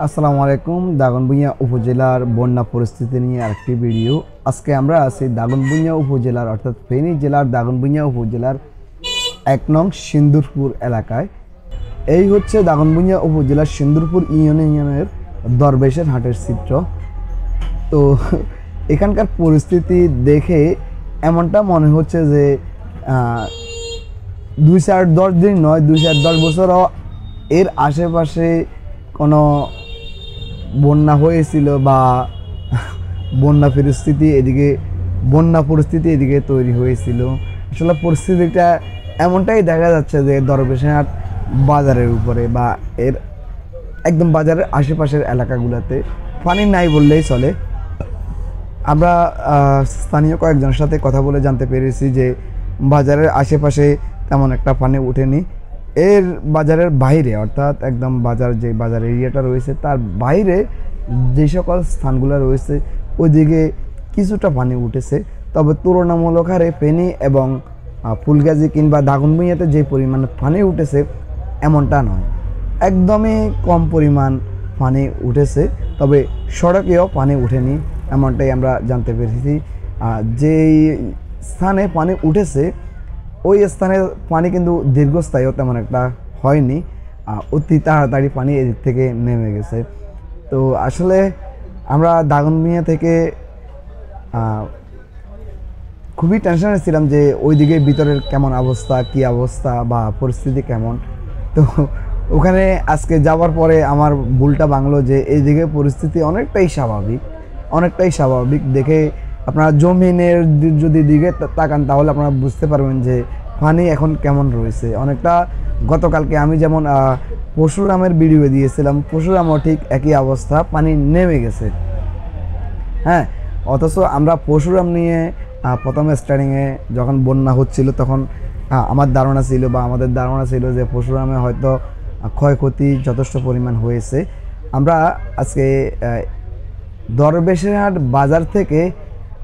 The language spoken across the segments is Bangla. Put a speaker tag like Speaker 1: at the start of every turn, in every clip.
Speaker 1: আসসালামু আলাইকুম, দাগনভূঞা উপজেলার বন্যা পরিস্থিতি নিয়ে আরেকটি ভিডিও। আজকে আমরা আছি দাগনভূঞা উপজেলার, অর্থাৎ ফেনী জেলার দাগনভূঞা উপজেলার এক নং সিন্দুরপুর এলাকায়। এই হচ্ছে দাগনভূঞা উপজেলার সিন্দুরপুর ইউনিয়নের দরবেশের হাটের চিত্র। তো এখানকার পরিস্থিতি দেখে এমনটা মনে হচ্ছে যে দুই চার দশ দিন নয়, দুই চার দশ বছরও এর আশেপাশে কোনো বন্যা হয়েছিল বা বন্যা পরিস্থিতি এদিকে, বন্যা পরিস্থিতি এদিকে তৈরি হয়েছিল। আসলে পরিস্থিতিটা এমনটাই দেখা যাচ্ছে যে দরবেশাহাট বাজারের উপরে বা এর একদম বাজারের আশেপাশের এলাকাগুলোতে। পানি নাই বললেই চলে। আমরা স্থানীয় কয়েকজনের সাথে কথা বলে জানতে পেরেছি যে বাজারের আশেপাশে তেমন একটা পানি ওঠেনি এর বাজারের বাইরে, অর্থাৎ একদম বাজার যে বাজার এরিয়াটা রয়েছে, তার বাইরে যে সকল স্থানগুলো রয়েছে, ওইদিকে কিছুটা পানি উঠেছে। তবে তুলনামূলক হারে ফেনী এবং ফুলগাজী কিংবা দাগনভূঞাতে যে পরিমাণে পানি উঠেছে, এমনটা নয়। একদমই কম পরিমাণ পানি উঠেছে, তবে সড়কেও পানি উঠেনি এমনটাই আমরা জানতে পেরেছি। যেই স্থানে পানি উঠেছে ওই স্থানে পানি কিন্তু দীর্ঘস্থায়ীও তেমন একটা হয়নি। অতি তাড়াতাড়ি পানি এদিক থেকে নেমে গেছে। তো আসলে আমরা দাগনমিয়া থেকে খুবই টেনশনে ছিলাম যে ওইদিকে ভিতরের কেমন অবস্থা, কি অবস্থা বা পরিস্থিতি কেমন। তো ওখানে আজকে যাওয়ার পরে আমার ভুলটা বাংলো যে এইদিকে পরিস্থিতি অনেকটাই স্বাভাবিক অনেকটাই স্বাভাবিক দেখে আপনারা জমিনের যদি দিকে তাকান তাহলে আপনারা বুঝতে পারবেন যে পানি এখন কেমন রয়েছে। অনেকটা গতকালকে আমি যেমন আহ, পরশুরামের ভিডিও দিয়েছিলাম পরশুরামও ঠিক একই অবস্থা পানি নেমে গেছে। হ্যাঁ অথচ আমরা পরশুরাম নিয়ে প্রথম স্টার্টিংয়ে যখন বন্যা হচ্ছিল তখন আমার ধারণা ছিল বা আমাদের ধারণা ছিল যে পরশুরামে হয়তো ক্ষয়ক্ষতি যথেষ্ট পরিমাণ হয়েছে। আমরা আজকে দরবেশেরহাট বাজার থেকে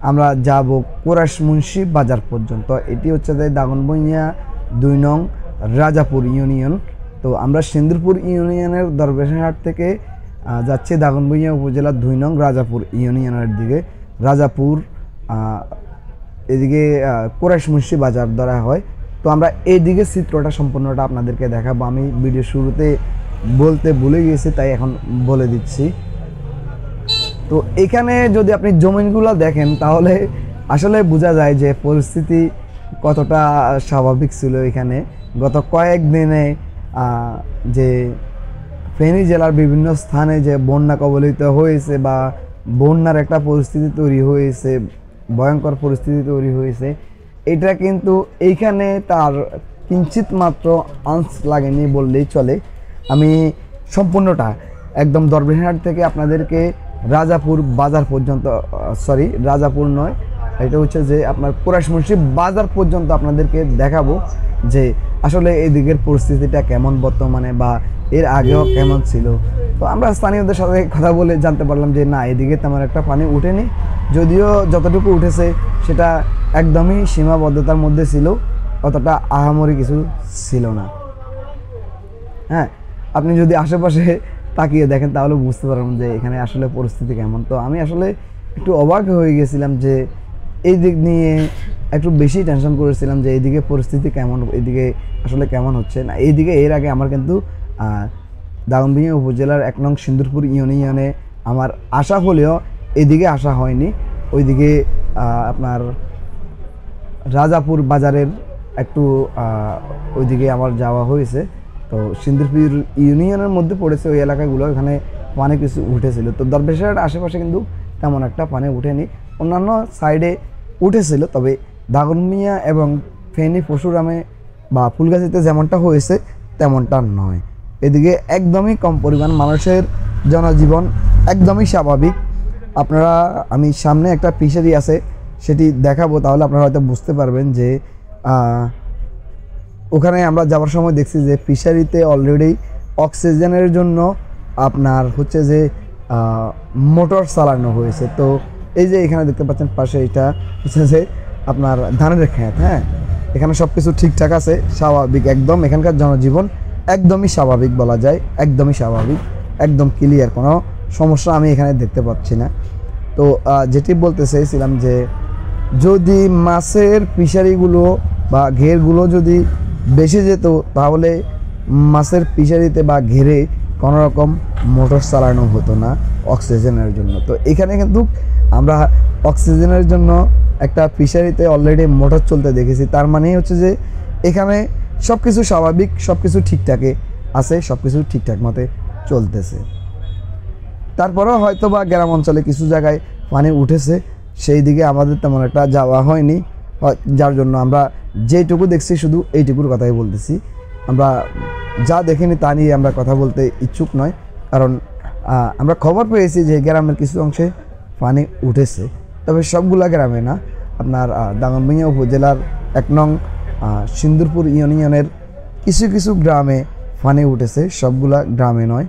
Speaker 1: আমরা যাব কোরাস মুন্সি বাজার পর্যন্ত। এটি হচ্ছে যে দাগনবইয়া দুই নং রাজাপুর ইউনিয়ন। তো আমরা সিন্দুরপুর ইউনিয়নের দরবেশেরহাট থেকে যাচ্ছি দাগনবইয়া উপজেলার দুই নং রাজাপুর ইউনিয়নের দিকে। রাজাপুর এদিকে কোরাস মুন্সি বাজার ধরা হয়। তো আমরা এইদিকে চিত্রটা সম্পূর্ণটা আপনাদেরকে দেখাবো। আমি ভিডিও শুরুতে বলতে ভুলে গিয়েছি, তাই এখন বলে দিচ্ছি। তো এখানে যদি আপনি জমিনগুলো দেখেন তাহলে আসলে বোঝা যায় যে পরিস্থিতি কতটা স্বাভাবিক ছিল এখানে। গত কয়েকদিনে আহ, যে ফেনী জেলার বিভিন্ন স্থানে যে বন্যা কবলিত হয়েছে বা বন্যার একটা পরিস্থিতি তৈরি হয়েছে ভয়ঙ্কর পরিস্থিতি তৈরি হয়েছে এটা কিন্তু এইখানে তার কিঞ্চিত মাত্র আঁচ লাগেনি বললেই চলে। আমি সম্পূর্ণটা একদম দরবেহাট থেকে আপনাদেরকে রাজাপুর বাজার পর্যন্ত সরি রাজাপুর নয়, এটা হচ্ছে যে আপনার মুন্সি বাজার পর্যন্ত আপনাদেরকে দেখাবো যে আসলে এই দিকের পরিস্থিতিটা কেমন বর্তমানে বা এর আগেও কেমন ছিল। তো আমরা স্থানীয়দের সাথে কথা বলে জানতে পারলাম যে না, এদিকে তেমন একটা পানি উঠেনি। যদিও যতটুকু উঠেছে সেটা একদমই সীমাবদ্ধতার মধ্যে ছিল, অতটা আহামরি কিছু ছিল না। হ্যাঁ আপনি যদি আশেপাশে তাকিয়ে দেখেন, তাহলে বুঝতে পারবেন যে এখানে আসলে পরিস্থিতি কেমন। তো আমি আসলে একটু অবাক হয়ে গেছিলাম যে এই দিক নিয়ে একটু বেশি টেনশন করেছিলাম যে এইদিকে পরিস্থিতি কেমন, এইদিকে আসলে কেমন হচ্ছে। না, এইদিকে এর আগে আমার কিন্তু দাগনভূঞা উপজেলার এক নং সিন্দুরপুর ইউনিয়নে আমার আশা হলেও এদিকে আসা হয়নি। ওইদিকে আপনার রাজাপুর বাজারের একটু ওইদিকে আমার যাওয়া হয়েছে। তো সিন্দুরপুর ইউনিয়নের মধ্যে পড়েছে ওই এলাকাগুলো, এখানে পানি কিছু উঠেছিল। তো দরবেশের আশেপাশে কিন্তু তেমন একটা পানি উঠেনি। অন্যান্য সাইডে উঠেছিল, তবে দাগনমিয়া এবং ফেনী পশুরামে বা ফুলগাছিতে যেমনটা হয়েছে, তেমনটা নয়। এদিকে একদমই কম পরিমাণ মানুষের জনজীবন একদমই স্বাভাবিক। আপনারা, আমি সামনে একটা ফিশারি আছে, সেটি দেখাবো, তাহলে আপনারা হয়তো বুঝতে পারবেন যে ওখানে আমরা যাওয়ার সময় দেখছি যে ফিশারিতে অলরেডি অক্সিজেনের জন্য আপনার হচ্ছে যে মোটর চালানো হয়েছে। তো এই যে এখানে দেখতে পাচ্ছেন পাশে এটা হচ্ছে যে আপনার ধানের খেত হ্যাঁ? এখানে সব কিছু ঠিকঠাক আছে, স্বাভাবিক, একদম এখানকার জনজীবন একদমই স্বাভাবিক বলা যায়, একদমই স্বাভাবিক, একদম ক্লিয়ার কোনো সমস্যা আমি এখানে দেখতে পাচ্ছি না। তো যেটি বলতে চাইছিলাম যে, যদি মাছের ফিশারিগুলো বা ঘেরগুলো যদি বেশি যেত, তাহলে মাছের ফিশারিতে বা ঘেরে কোনো রকম মোটর চালানো হতো না অক্সিজেনের জন্য। তো এখানে কিন্তু আমরা অক্সিজেনের জন্য একটা ফিশারিতে অলরেডি মোটর চলতে দেখেছি। তার মানেই হচ্ছে যে এখানে সব কিছু স্বাভাবিক সব কিছু ঠিকঠাকে আছে সব কিছু ঠিকঠাক মতে চলতেছে। তারপরেও হয়তো বা গ্রাম অঞ্চলে কিছু জায়গায় পানি উঠেছে, সেই দিকে আমাদের তেমন একটা যাওয়া হয়নি। হয়- যার জন্য আমরা যেটুকু দেখছি শুধু এইটুকুর কথাই বলতেছি। আমরা যা দেখিনি তা নিয়ে আমরা কথা বলতে ইচ্ছুক নয়। কারণ আমরা খবর পেয়েছি যে গ্রামের কিছু অংশে পানি উঠেছে। তবে সবগুলা গ্রামে না। আপনার আহ, উপজেলার এক নং সিন্দুরপুর ইউনিয়নের কিছু কিছু গ্রামে পানি উঠেছে। সবগুলা গ্রামে নয়।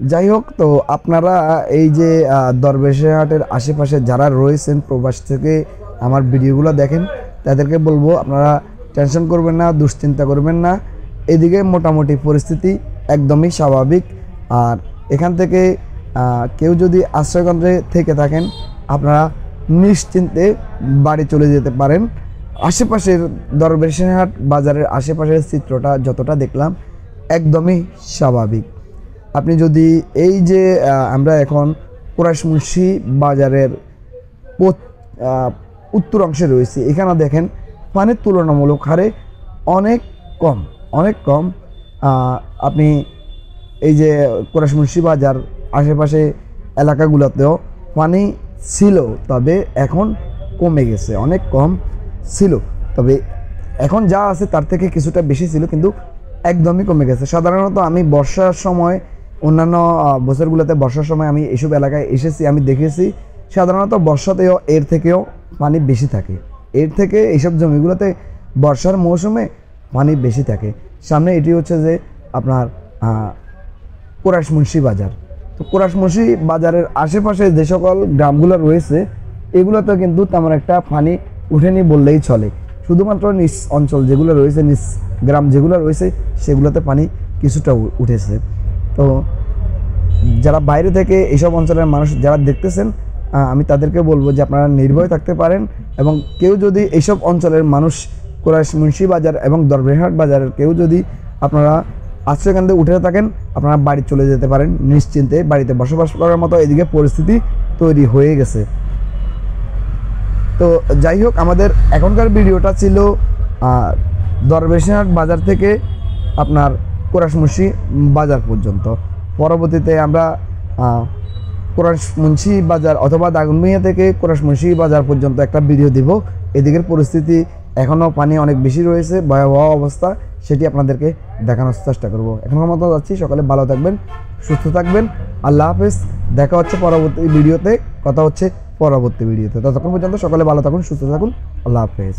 Speaker 1: যাই হোক তো আপনারা এই যে দরবেশহাটের আশেপাশে যারা রয়েছেন প্রবাস থেকে আমার ভিডিওগুলো দেখেন, তাদেরকে বলব আপনারা টেনশন করবেন না, দুশ্চিন্তা করবেন না। এদিকে মোটামুটি পরিস্থিতি একদমই স্বাভাবিক। আর এখান থেকে কেউ যদি আশ্রয়কেন্দ্রে থেকে থাকেন, আপনারা নিশ্চিন্তে বাড়ি চলে যেতে পারেন। আশেপাশের দরবেশহাট বাজারের আশেপাশের চিত্রটা যতটা দেখলাম, একদমই স্বাভাবিক। আপনি যদি এই যে আমরা এখন কুরাশমুন্সি বাজারের উত্তর অংশে রয়েছি, এখানে দেখেন পানির তুলনামূলক হারে অনেক কম অনেক কম। আপনি এই যে কুরাশমুন্সি বাজার আশেপাশে এলাকাগুলোতেও পানি ছিল, তবে এখন কমে গেছে, অনেক কম ছিল। তবে এখন যা আছে তার থেকে কিছুটা বেশি ছিল, কিন্তু একদমই কমে গেছে। সাধারণত আমি বর্ষার সময় অন্যান্য বছরগুলোতে বর্ষার সময় আমি এইসব এলাকায় এসেছি আমি দেখেছি। সাধারণত বর্ষাতেও এর থেকেও পানি বেশি থাকে। এর থেকে এইসব জমিগুলোতে বর্ষার মৌসুমে পানি বেশি থাকে। সামনে এটি হচ্ছে যে আপনার আহ, কোরাসমুন্সি বাজার। তো কোরাসমুন্সি বাজারের আশেপাশে যে সকল গ্রামগুলো রয়েছে এগুলোতে কিন্তু তেমন একটা পানি উঠেনি বললেই চলে। শুধুমাত্র নিচ অঞ্চল যেগুলো রয়েছে নিচ গ্রাম যেগুলো রয়েছে সেগুলোতে পানি কিছুটা উঠেছে। তো যারা বাইরে থেকে এইসব অঞ্চলের মানুষ যারা দেখতেছেন আমি তাদেরকে বলব যে আপনারা নির্ভয় থাকতে পারেন এবং কেউ যদি এইসব অঞ্চলের মানুষ কোরাইশ মুন্সি বাজার এবং দরবেহাট বাজারের কেউ যদি আপনারা আশ্রয়কেন্দ্রে উঠে থাকেন, আপনারা বাড়ি চলে যেতে পারেন। নিশ্চিন্তে বাড়িতে বসবাস করার মতো এদিকে পরিস্থিতি তৈরি হয়ে গেছে। তো যাই হোক, আমাদের এখনকার ভিডিওটা ছিল দরবেশহাট বাজার থেকে আপনার কোরাসমুন্সি বাজার পর্যন্ত। পরবর্তীতে আমরা আহ, কোরাসমুন্সি বাজার অথবা দাগনভূঞা থেকে কোরাসমুন্সি বাজার পর্যন্ত একটা ভিডিও দিব। এদিকের পরিস্থিতি এখনও পানি অনেক বেশি রয়েছে ভয়াবহ অবস্থা সেটি আপনাদেরকে দেখানোর চেষ্টা করব। এখনকার মতো যাচ্ছি সকালে ভালো থাকবেন সুস্থ থাকবেন আল্লাহ হাফেজ দেখা হচ্ছে পরবর্তী ভিডিওতে কথা হচ্ছে পরবর্তী ভিডিওতে। ততক্ষণ পর্যন্ত সকালে ভালো থাকুন সুস্থ থাকুন আল্লাহ হাফেজ।